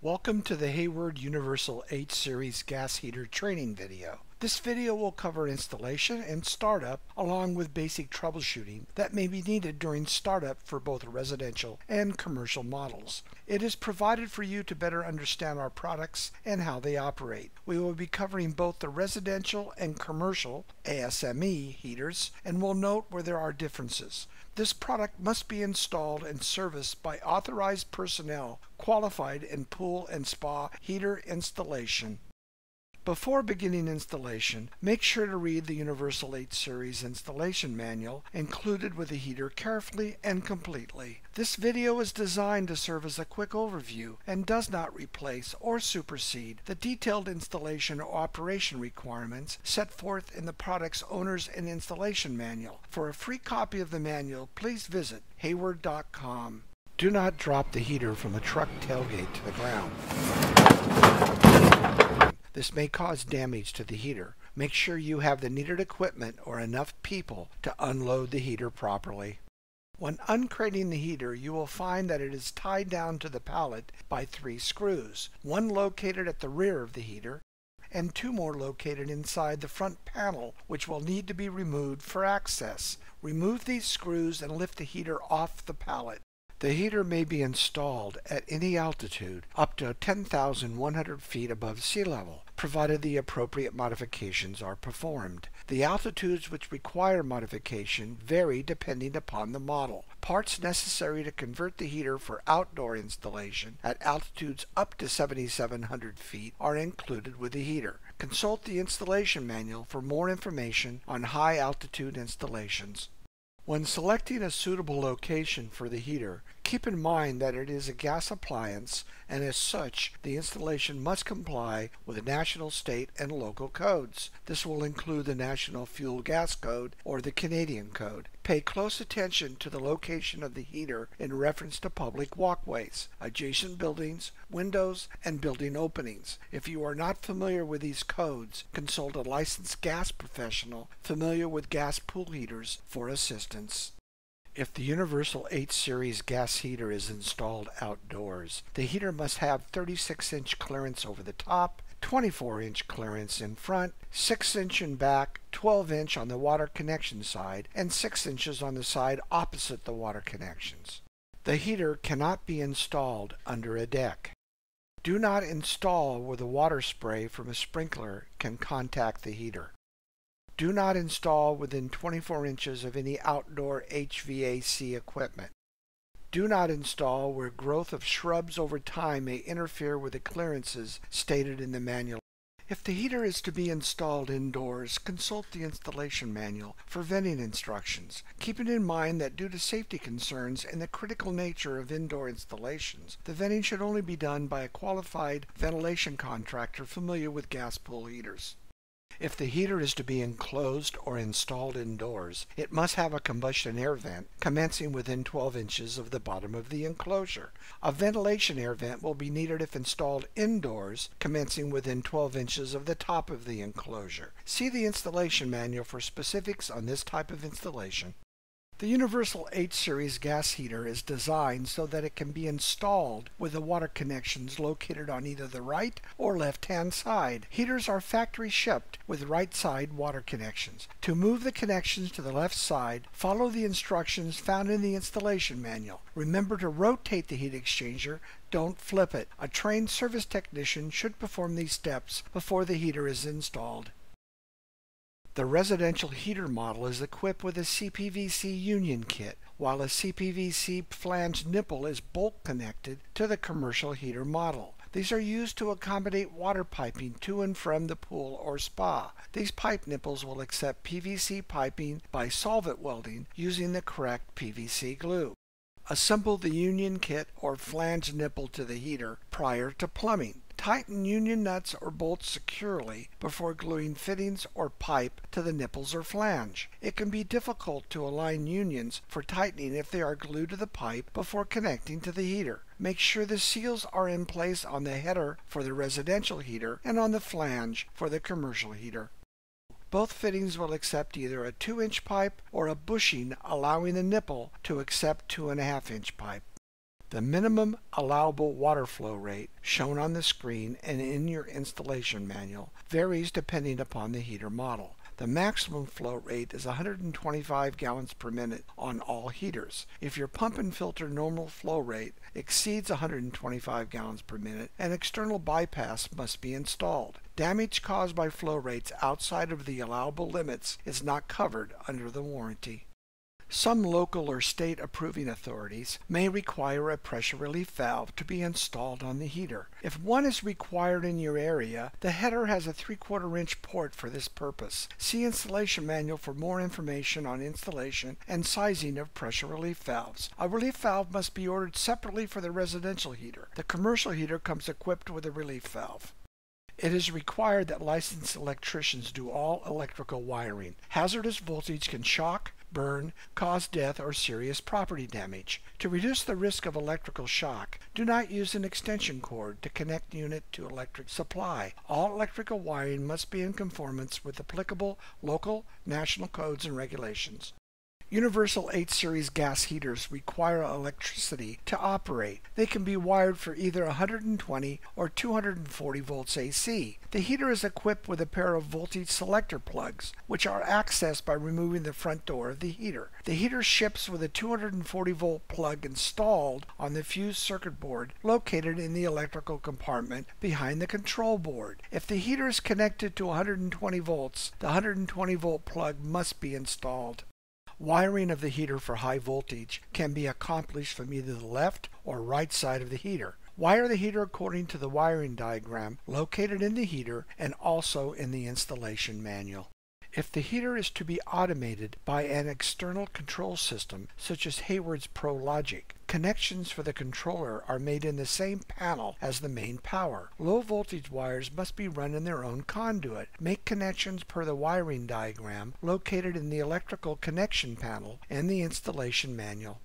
Welcome to the Hayward Universal H Series gas heater training video. This video will cover installation and startup along with basic troubleshooting that may be needed during startup for both residential and commercial models. It is provided for you to better understand our products and how they operate. We will be covering both the residential and commercial ASME heaters and will note where there are differences. This product must be installed and serviced by authorized personnel qualified in pool and spa heater installation. Before beginning installation, make sure to read the Universal H Series installation manual included with the heater carefully and completely. This video is designed to serve as a quick overview and does not replace or supersede the detailed installation or operation requirements set forth in the product's owner's and installation manual. For a free copy of the manual, please visit hayward.com. Do not drop the heater from a truck tailgate to the ground. This may cause damage to the heater. Make sure you have the needed equipment or enough people to unload the heater properly. When uncrating the heater, you will find that it is tied down to the pallet by three screws, one located at the rear of the heater and two more located inside the front panel which will need to be removed for access. Remove these screws and lift the heater off the pallet. The heater may be installed at any altitude up to 10,100 feet above sea level, provided the appropriate modifications are performed. The altitudes which require modification vary depending upon the model. Parts necessary to convert the heater for outdoor installation at altitudes up to 7,700 feet are included with the heater. Consult the installation manual for more information on high altitude installations. When selecting a suitable location for the heater, keep in mind that it is a gas appliance and as such the installation must comply with national, state, and local codes. This will include the National Fuel Gas Code or the Canadian Code. Pay close attention to the location of the heater in reference to public walkways, adjacent buildings, windows, and building openings. If you are not familiar with these codes, consult a licensed gas professional familiar with gas pool heaters for assistance. If the Universal H Series gas heater is installed outdoors, the heater must have 36 inch clearance over the top, 24 inch clearance in front, 6 inch in back, 12 inch on the water connection side, and 6 inches on the side opposite the water connections. The heater cannot be installed under a deck. Do not install where the water spray from a sprinkler can contact the heater. Do not install within 24 inches of any outdoor HVAC equipment. Do not install where growth of shrubs over time may interfere with the clearances stated in the manual. If the heater is to be installed indoors, consult the installation manual for venting instructions, keeping in mind that due to safety concerns and the critical nature of indoor installations, the venting should only be done by a qualified ventilation contractor familiar with gas pool heaters. If the heater is to be enclosed or installed indoors, it must have a combustion air vent commencing within 12 inches of the bottom of the enclosure. A ventilation air vent will be needed if installed indoors, commencing within 12 inches of the top of the enclosure. See the installation manual for specifics on this type of installation. The Universal H Series gas heater is designed so that it can be installed with the water connections located on either the right or left hand side. Heaters are factory shipped with right side water connections. To move the connections to the left side, follow the instructions found in the installation manual. Remember to rotate the heat exchanger, don't flip it. A trained service technician should perform these steps before the heater is installed. The residential heater model is equipped with a CPVC union kit, while a CPVC flange nipple is bolt connected to the commercial heater model. These are used to accommodate water piping to and from the pool or spa. These pipe nipples will accept PVC piping by solvent welding using the correct PVC glue. Assemble the union kit or flange nipple to the heater prior to plumbing. Tighten union nuts or bolts securely before gluing fittings or pipe to the nipples or flange. It can be difficult to align unions for tightening if they are glued to the pipe before connecting to the heater. Make sure the seals are in place on the header for the residential heater and on the flange for the commercial heater. Both fittings will accept either a 2 inch pipe or a bushing allowing the nipple to accept 2.5 inch pipe. The minimum allowable water flow rate, shown on the screen and in your installation manual, varies depending upon the heater model. The maximum flow rate is 125 gallons per minute on all heaters. If your pump and filter normal flow rate exceeds 125 gallons per minute, an external bypass must be installed. Damage caused by flow rates outside of the allowable limits is not covered under the warranty. Some local or state approving authorities may require a pressure relief valve to be installed on the heater. If one is required in your area, the header has a 3 quarter inch port for this purpose. See installation manual for more information on installation and sizing of pressure relief valves. A relief valve must be ordered separately for the residential heater. The commercial heater comes equipped with a relief valve. It is required that licensed electricians do all electrical wiring. Hazardous voltage can shock, burn, cause death, or serious property damage. To reduce the risk of electrical shock, do not use an extension cord to connect unit to electric supply. All electrical wiring must be in conformance with applicable local, national codes and regulations. Universal H series gas heaters require electricity to operate. They can be wired for either 120 or 240 volts AC. The heater is equipped with a pair of voltage selector plugs, which are accessed by removing the front door of the heater. The heater ships with a 240 volt plug installed on the fused circuit board located in the electrical compartment behind the control board. If the heater is connected to 120 volts, the 120 volt plug must be installed. Wiring of the heater for high voltage can be accomplished from either the left or right side of the heater. Wire the heater according to the wiring diagram located in the heater and also in the installation manual. If the heater is to be automated by an external control system, such as Hayward's ProLogic, connections for the controller are made in the same panel as the main power. Low voltage wires must be run in their own conduit. Make connections per the wiring diagram located in the electrical connection panel and the installation manual.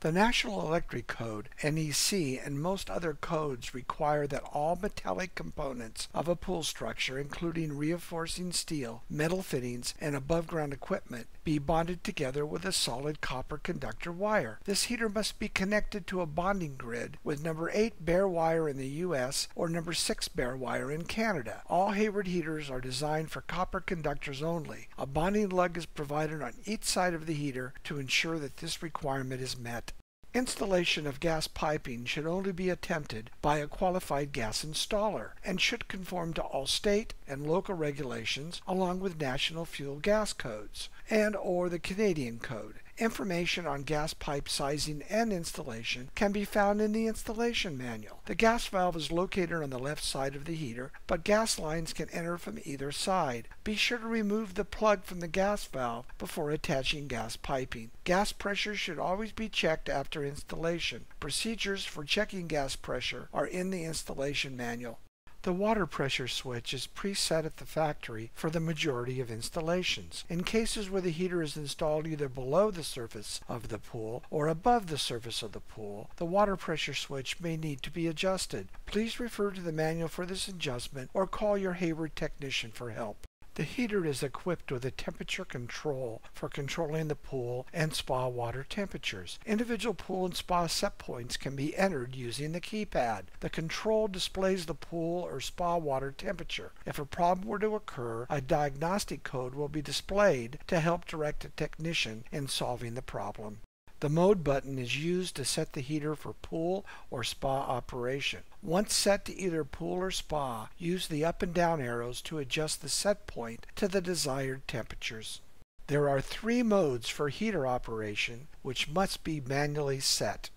The National Electric Code, NEC, and most other codes require that all metallic components of a pool structure, including reinforcing steel, metal fittings, and above ground equipment, be bonded together with a solid copper conductor wire. This heater must be connected to a bonding grid with number 8 bare wire in the US or number 6 bare wire in Canada. All Hayward heaters are designed for copper conductors only. A bonding lug is provided on each side of the heater to ensure that this requirement is met. Installation of gas piping should only be attempted by a qualified gas installer and should conform to all state and local regulations along with national fuel gas codes and or the Canadian code. Information on gas pipe sizing and installation can be found in the installation manual. The gas valve is located on the left side of the heater, but gas lines can enter from either side. Be sure to remove the plug from the gas valve before attaching gas piping. Gas pressure should always be checked after installation. Procedures for checking gas pressure are in the installation manual. The water pressure switch is preset at the factory for the majority of installations. In cases where the heater is installed either below the surface of the pool or above the surface of the pool, the water pressure switch may need to be adjusted. Please refer to the manual for this adjustment or call your Hayward technician for help. The heater is equipped with a temperature control for controlling the pool and spa water temperatures. Individual pool and spa set points can be entered using the keypad. The control displays the pool or spa water temperature. If a problem were to occur, a diagnostic code will be displayed to help direct a technician in solving the problem. The mode button is used to set the heater for pool or spa operation. Once set to either pool or spa, use the up and down arrows to adjust the set point to the desired temperatures. There are three modes for heater operation which must be manually set.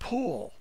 Pool.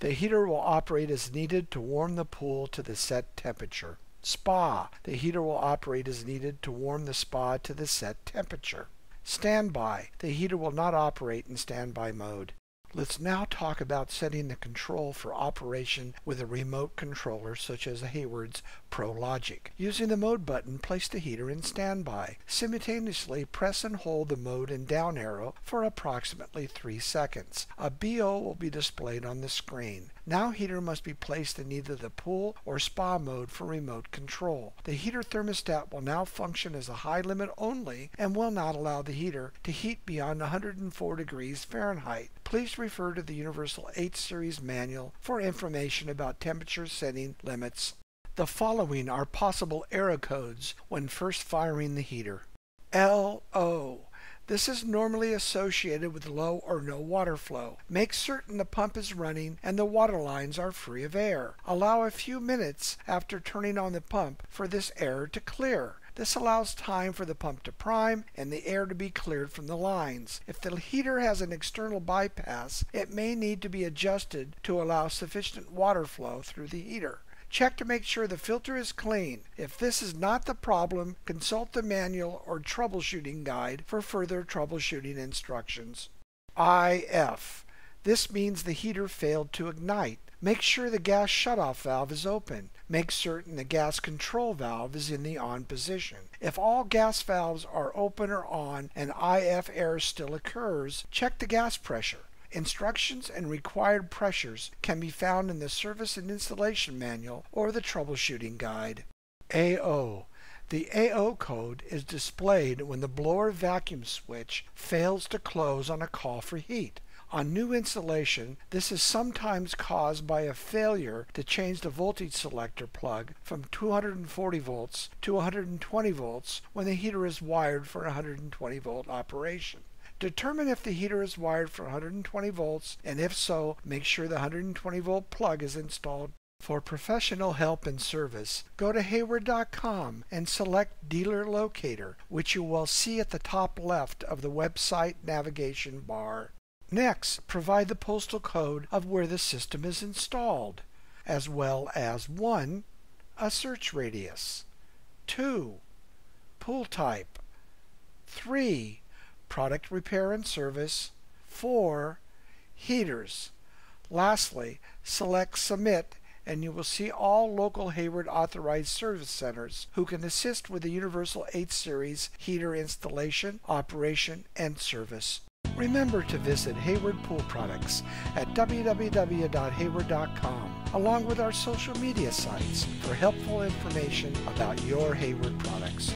The heater will operate as needed to warm the pool to the set temperature. Spa. The heater will operate as needed to warm the spa to the set temperature. Standby. The heater will not operate in standby mode. Let's now talk about setting the control for operation with a remote controller such as Hayward's ProLogic. Using the mode button, place the heater in standby. Simultaneously press and hold the mode and down arrow for approximately 3 seconds. A BO will be displayed on the screen. Now heater must be placed in either the pool or spa mode for remote control. The heater thermostat will now function as a high limit only and will not allow the heater to heat beyond 104 degrees Fahrenheit. Please refer to the Universal H Series manual for information about temperature setting limits. The following are possible error codes when first firing the heater. LO this is normally associated with low or no water flow. Make certain the pump is running and the water lines are free of air. Allow a few minutes after turning on the pump for this air to clear. This allows time for the pump to prime and the air to be cleared from the lines. If the heater has an external bypass, it may need to be adjusted to allow sufficient water flow through the heater. Check to make sure the filter is clean. If this is not the problem, consult the manual or troubleshooting guide for further troubleshooting instructions. IF. This means the heater failed to ignite. Make sure the gas shutoff valve is open. Make certain the gas control valve is in the on position. If all gas valves are open or on and IF error still occurs, check the gas pressure. Instructions and required pressures can be found in the Service and Installation Manual or the Troubleshooting Guide. AO the AO code is displayed when the blower vacuum switch fails to close on a call for heat. On new installation, this is sometimes caused by a failure to change the voltage selector plug from 240 volts to 120 volts when the heater is wired for 120 volt operation. Determine if the heater is wired for 120 volts and if so, make sure the 120 volt plug is installed. For professional help and service, go to Hayward.com and select Dealer Locator, which you will see at the top left of the website navigation bar. Next, provide the postal code of where the system is installed, as well as 1. A search radius 2. Pool type 3 product repair and service. 4. Heaters. Lastly, select Submit and you will see all local Hayward authorized service centers who can assist with the Universal H Series heater installation, operation, and service. Remember to visit Hayward Pool Products at www.hayward.com along with our social media sites for helpful information about your Hayward products.